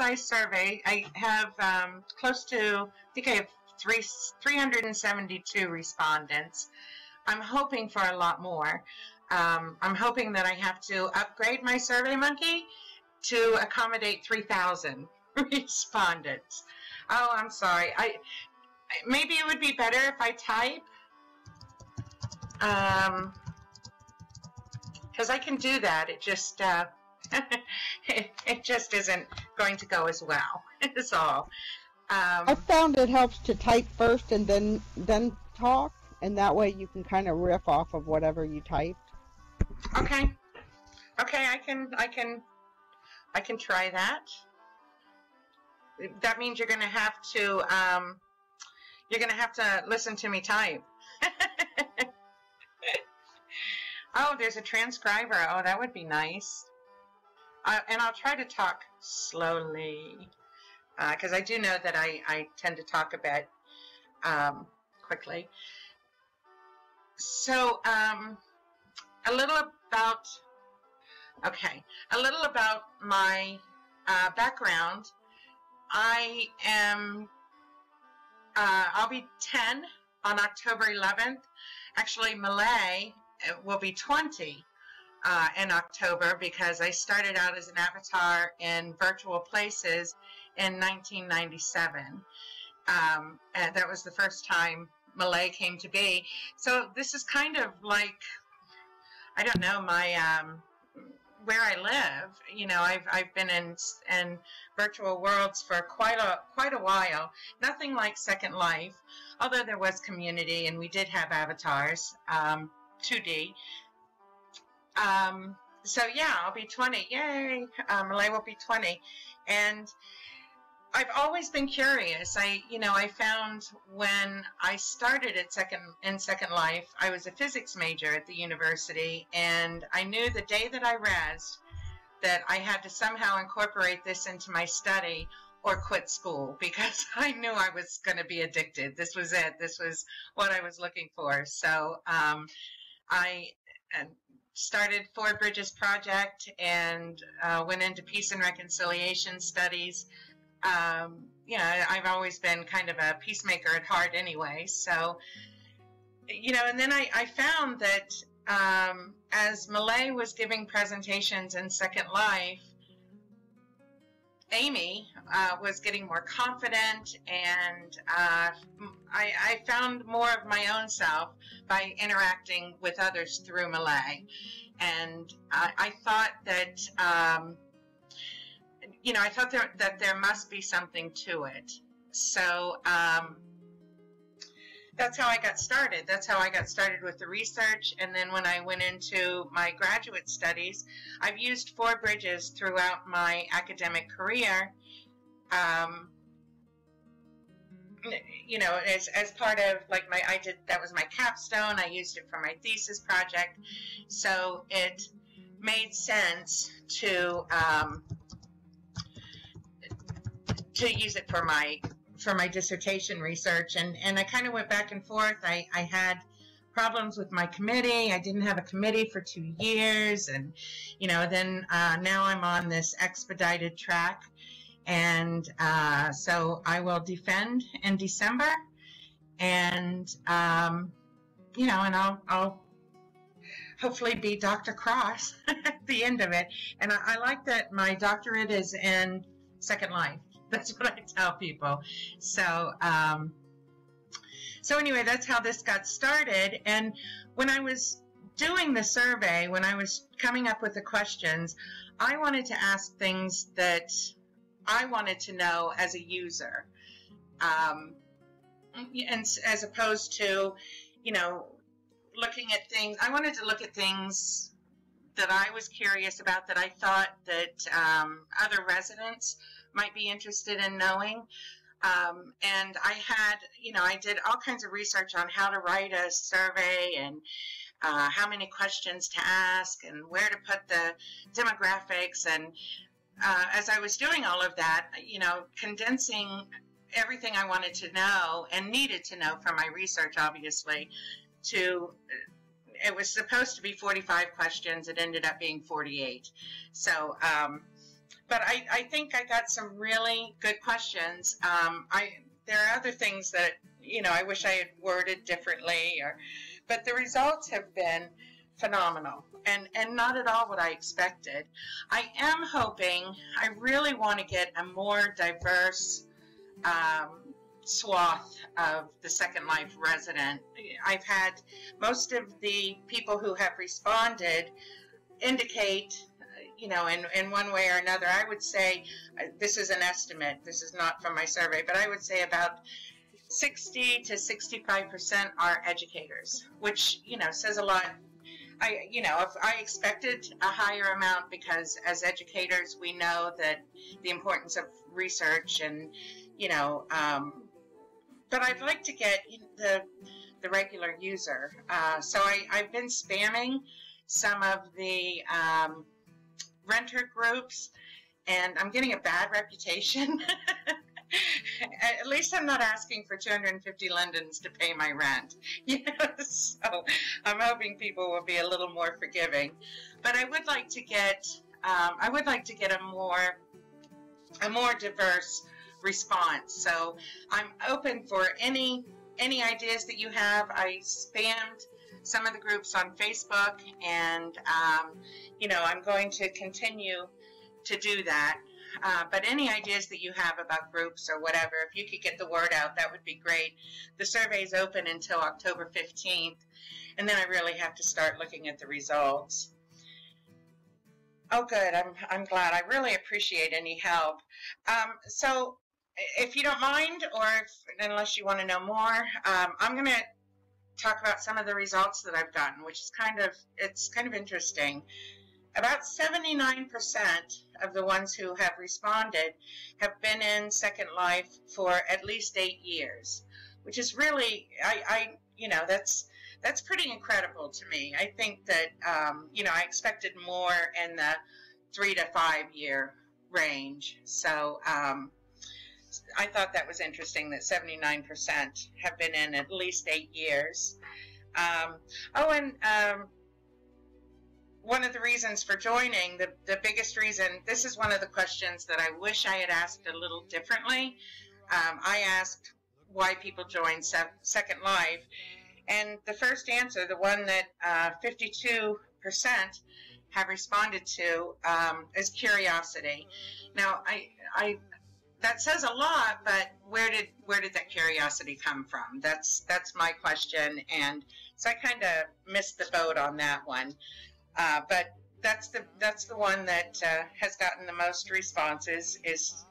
size survey. I have um, close to, I think I have three, 372 respondents. I'm hoping for a lot more. Um, I'm hoping that I have to upgrade my SurveyMonkey to accommodate 3,000 respondents. Oh, I'm sorry. I maybe it would be better if I type. Um, because I can do that. It just uh, it, it just isn't going to go as well. Is all. Um, I found it helps to type first and then then talk, and that way you can kind of riff off of whatever you typed. okay. Okay, I can I can I can try that. That means you're going to have to um, you're going to have to listen to me type. oh, there's a transcriber. Oh, that would be nice. Uh, and I'll try to talk slowly because uh, I do know that I, I tend to talk a bit um, quickly. So, um, a little about, okay, a little about my uh, background. I am, uh, I'll be 10 on October 11th. Actually, Millay uh, will be 20 uh, in October because I started out as an avatar in virtual places in 1997. Um, and that was the first time Millay came to be. So this is kind of like, I don't know, my um, where I live. You know, I've I've been in in virtual worlds for quite a quite a while. Nothing like Second Life, although there was community and we did have avatars, um, 2D. Um, so yeah, I'll be 20. Yay! Um, Millay will be 20, and I've always been curious. I, you know, I found when I started at second in Second Life, I was a physics major at the university, and I knew the day that I rezzed that I had to somehow incorporate this into my study or quit school because I knew I was going to be addicted. This was it. This was what I was looking for. So um, I started Four Bridges Project and uh, went into peace and reconciliation studies um, you know, I've always been kind of a peacemaker at heart anyway. So, you know, and then I, I found that um, as Millay was giving presentations in Second Life, Amy uh, was getting more confident, and uh, I, I, found more of my own self by interacting with others through Millay. And I, I thought that um, you know, I thought there, that there must be something to it. So um, that's how I got started. That's how I got started with the research. And then when I went into my graduate studies, I've used Four Bridges throughout my academic career. Um, you know, as, as part of like my, I did, that was my capstone. I used it for my thesis project. So it made sense to, um, to use it for my for my dissertation research. And and I kind of went back and forth. I, I had problems with my committee. I didn't have a committee for two years. And you know then uh, now I'm on this expedited track and uh, so I will defend in December and um, you know and I'll, I'll hopefully be Dr. Cross at the end of it and I, I like that my doctorate is in Second Life That's what I tell people. So, um, so anyway, that's how this got started. And when I was doing the survey, when I was coming up with the questions, I wanted to ask things that I wanted to know as a user. Um, and as opposed to, you know, looking at things, I wanted to look at things that I was curious about that I thought that um, other residents might be interested in knowing. Um, and I had, you know, I did all kinds of research on how to write a survey and uh, how many questions to ask and where to put the demographics. And uh, as I was doing all of that, you know, condensing everything I wanted to know and needed to know from my research, obviously, to it was supposed to be 45 questions. It ended up being 48. So, um, but I, I think I got some really good questions. Um, I there are other things that you know I wish I had worded differently, or but the results have been phenomenal and and not at all what I expected. I am hoping. I really want to get a more diverse. Um, swath of the Second Life resident. I've had most of the people who have responded indicate you know, in, in one way or another, I would say uh, this is an estimate. This is not from my survey, but I would say about 60 to 65% are educators, which, you know, says a lot. I, you know, if I expected a higher amount because as educators, we know that the importance of research and, you know, um, but I'd like to get the, the regular user. Uh, so I, I've been spamming some of the, um, renter groups, and I'm getting a bad reputation. At least I'm not asking for 250 Lindens to pay my rent. You know, so I'm hoping people will be a little more forgiving. But I would like to get, um, I would like to get a more, a more diverse response. So I'm open for any any ideas that you have. I spammed some of the groups on Facebook, and um, you know, I'm going to continue to do that. Uh, but any ideas that you have about groups or whatever, if you could get the word out, that would be great. The survey is open until October 15th, and then I really have to start looking at the results. Oh, good. I'm, I'm glad. I really appreciate any help. Um, so, if you don't mind, or if, unless you want to know more, um, I'm going to talk about some of the results that I've gotten, which is kind of it's kind of interesting. About 79% of the ones who have responded have been in Second Life for at least eight years, which is really, I, I you know, that's that's pretty incredible to me. I think that, um, you know, I expected more in the three to five year range. So um, I thought that was interesting that 79% have been in at least eight years. Um, oh, and um, one of the reasons for joining, the, the biggest reason, this is one of the questions that I wish I had asked a little differently. Um, I asked why people join Se- Second Life. And the first answer, the one that uh, 52% have responded to, um, is curiosity. Now, I, I that says a lot, but where did where did that curiosity come from? That's that's my question, and so I kind of missed the boat on that one. Uh, but that's the that's the one that uh, has gotten the most responses is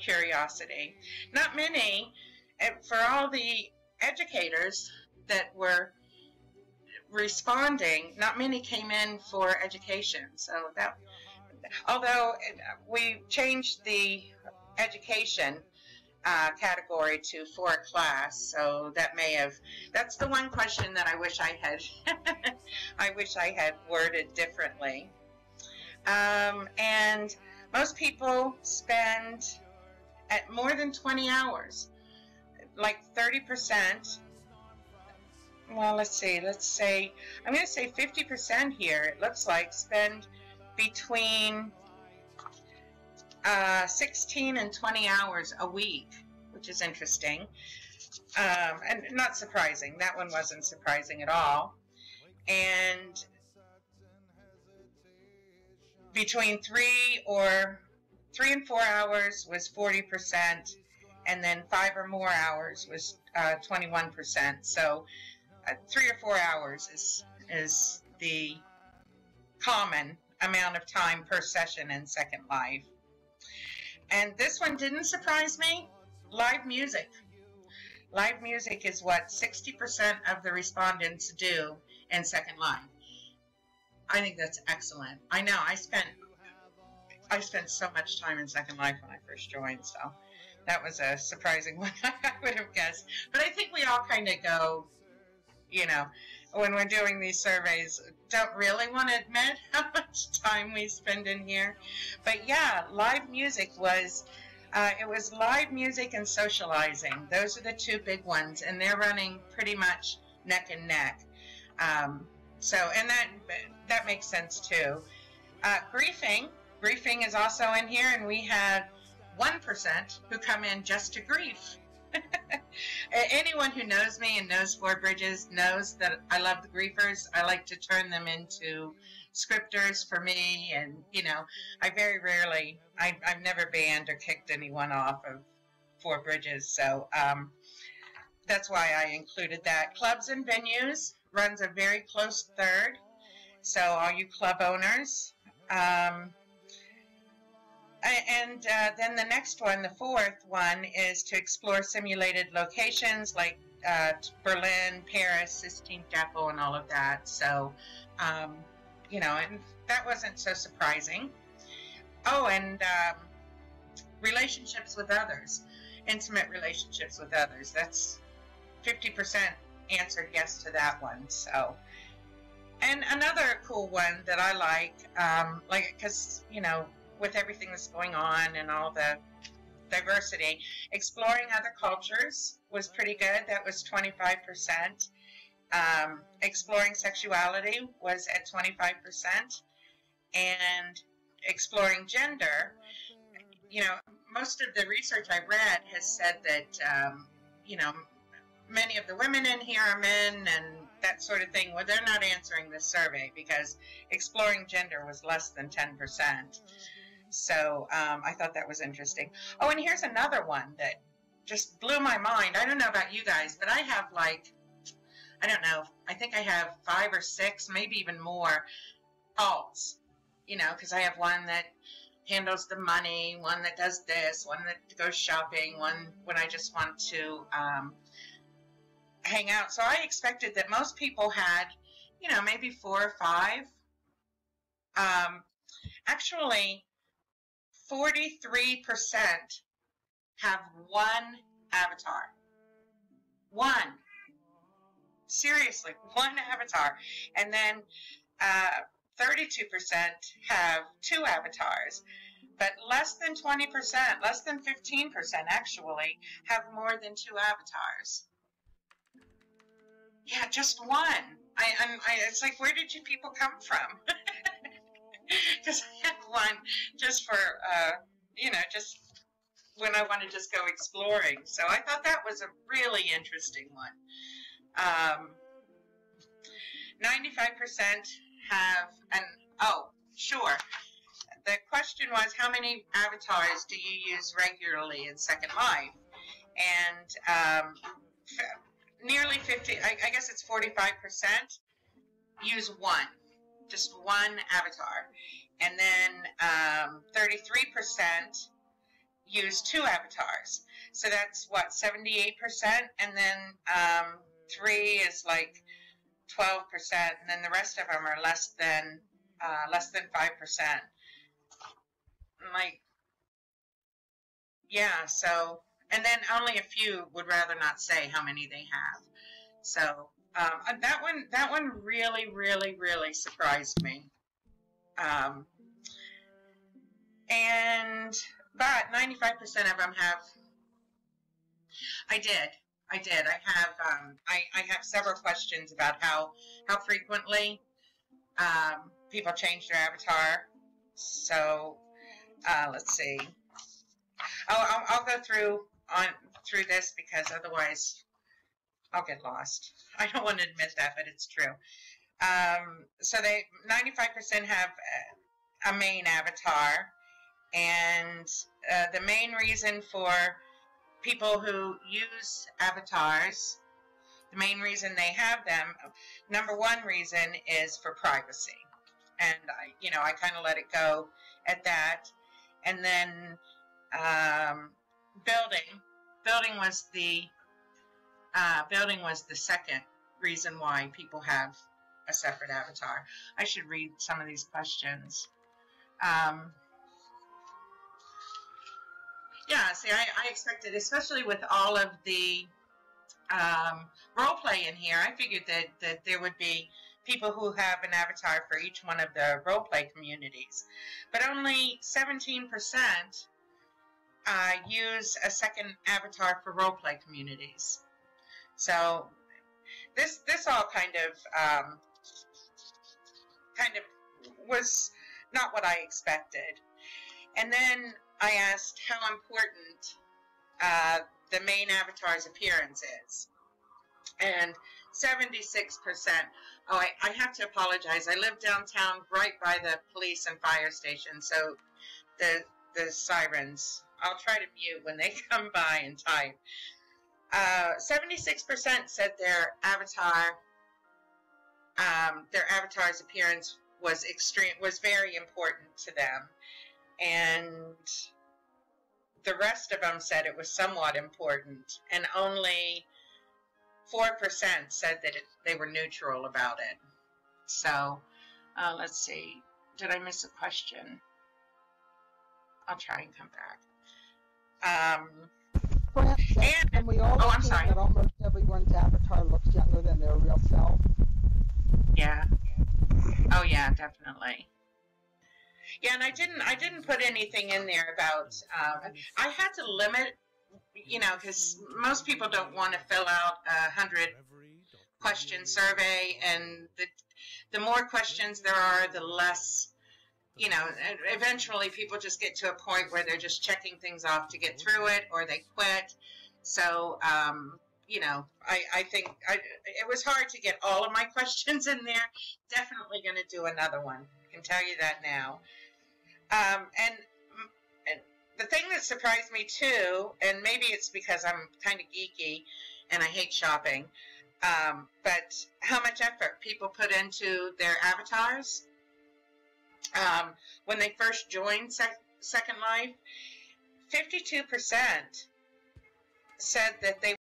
curiosity. Not many, for all the educators that were responding, not many came in for education. So that, although we changed the education uh, category to for a class. So that may have that's the one question that I wish I had I wish I had worded differently. Um, and most people spend at more than 20 hours, like 30%. Well, let's see. Let's say I'm going to say 50% here. It looks like spend between uh, 16 and 20 hours a week, which is interesting. Um, and not surprising. That one wasn't surprising at all. And between three or three and four hours was 40%, and then five or more hours was uh, 21%. So uh, three or four hours is, is the common amount of time per session in Second Life. And this one didn't surprise me. Live music. Live music is what 60% of the respondents do in Second Life. I think that's excellent. I know I spent I spent so much time in Second Life when I first joined, so that was a surprising one I would have guessed. But I think we all kind of go, you know, when we're doing these surveys don't really want to admit how much time we spend in here. But yeah, live music was uh, it was live music and socializing. Those are the two big ones, and they're running pretty much neck and neck. Um, so, and that that makes sense too. Uh, griefing griefing is also in here, and we had 1% who come in just to grief. Anyone who knows me and knows Four Bridges knows that I love the griefers. I like to turn them into scripters for me, and you know, I very rarely, I, have never banned or kicked anyone off of Four Bridges, so um, that's why I included that. Clubs and venues runs a very close third, so all you club owners. Um, and uh, then the next one, the fourth one, is to explore simulated locations like uh, Berlin, Paris, Sistine Chapel, and all of that. So, um, you know, and that wasn't so surprising. Oh, and um, relationships with others, intimate relationships with others. That's 50% answered yes to that one. So, and another cool one that I like, um, like, because, you know, with everything that's going on and all the diversity. Exploring other cultures was pretty good. That was 25%. Um, exploring sexuality was at 25%. And exploring gender, you know, most of the research I've read has said that, um, you know, many of the women in here are men and that sort of thing. Well, they're not answering this survey because exploring gender was less than 10%. So um, I thought that was interesting. Oh, and here's another one that just blew my mind. I don't know about you guys, but I have like, I don't know, I think I have five or six, maybe even more alts, you know, because I have one that handles the money, one that does this, one that goes shopping, one when I just want to um, hang out. So I expected that most people had, you know, maybe four or five. Um, actually, 43% have one avatar. One. Seriously, one avatar. And then uh, 32% have two avatars. But less than 20%, less than 15% actually, have more than two avatars. Yeah, just one. I, I, it's like, where did you people come from? because I have one just for, uh, you know, just when I want to just go exploring. So I thought that was a really interesting one. Um, 95% have an, oh, sure. The question was, how many avatars do you use regularly in Second Life? And um, nearly 50, I, I guess it's 45%, use one just one avatar. And then um, 33% use two avatars. So that's what, 78%? And then um, three is like 12%. And then the rest of them are less than, uh, less than 5%. Like, yeah, so, and then only a few would rather not say how many they have. So, um, uh, that one, that one really, really, really surprised me. Um, and but 95% of them have. I did. I did. I have. Um, I, I have several questions about how how frequently um, people change their avatar. So uh, let's see. Oh, I'll, I'll go through on through this because otherwise I'll get lost. I don't want to admit that, but it's true. Um, so they 95% have a main avatar, and uh, the main reason for people who use avatars, the main reason they have them, number one reason is for privacy, and I, you know, I kind of let it go at that, and then um, building, building was the uh, building was the second reason why people have a separate avatar. I should read some of these questions. Um, yeah, see, I, I, expected, especially with all of the um, role play in here, I figured that, that there would be people who have an avatar for each one of the role play communities. But only 17% uh, use a second avatar for role play communities. So this this all kind of um, kind of was not what I expected. And then I asked how important uh, the main avatar's appearance is. And 76%. Oh, I, I have to apologize. I live downtown right by the police and fire station, so the the sirens. I'll try to mute when they come by and type. Uh, 76% said their avatar, um, their avatar's appearance was extreme, was very important to them, and the rest of them said it was somewhat important, and only 4% said that it, they were neutral about it. So, uh, let's see. Did I miss a question? I'll try and come back. And- we all oh, I'm sorry. that almost everyone's avatar looks younger than their real self. yeah. Oh yeah, definitely. Yeah, and I didn't I didn't put anything in there about um, I had to limit you know because most people don't want to fill out a hundred question survey and the the more questions there are the less you know eventually people just get to a point where they're just checking things off to get through it or they quit so um, you know I, I think I, it was hard to get all of my questions in there. Definitely going to do another one. I can tell you that now. Um, and and the thing that surprised me too and maybe it's because i'm kind of geeky and i hate shopping um, but how much effort people put into their avatars. Um, when they first joined Sec- second life 52% said that they